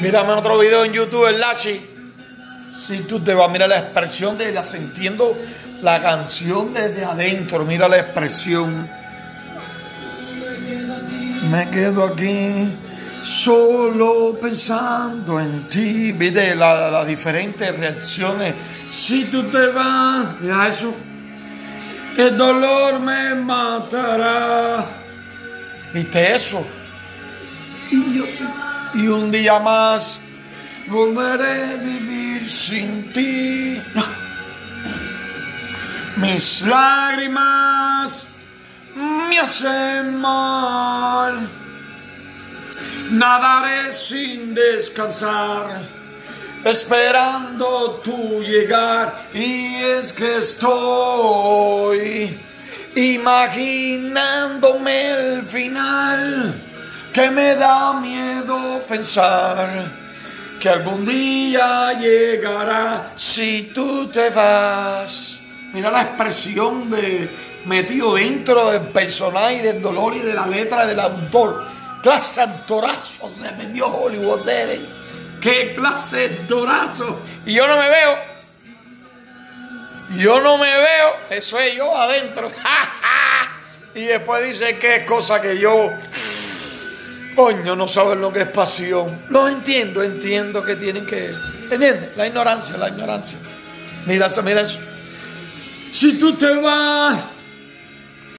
Mírame otro video en YouTube, el Lachi. Si tú te vas, mira la expresión de la sintiendo la canción desde adentro, mira la expresión. Me quedo aquí solo pensando en ti. Viste las diferentes reacciones. Si tú te vas, mira eso. El dolor me matará. ¿Viste eso? Y, yo, y un día más volveré a vivir sin ti. Mis lágrimas me hacen mal. Nadaré sin descansar, esperando tu llegar. Y es que estoy imaginándome el final, que me da miedo pensar que algún día llegará si tú te vas. Mira la expresión de metido dentro del personaje, del dolor y de la letra del autor. Clase actorazo se vendió Hollywood Series. ¡Qué clase de actorazo! Y yo no me veo. Yo no me veo. Eso es yo adentro. y después dice que es cosa que yo. Coño, no saben lo que es pasión. Lo entiendo, entiendo que tienen que. ¿Entiendes? La ignorancia, la ignorancia. Mira eso, mira eso. Si tú te vas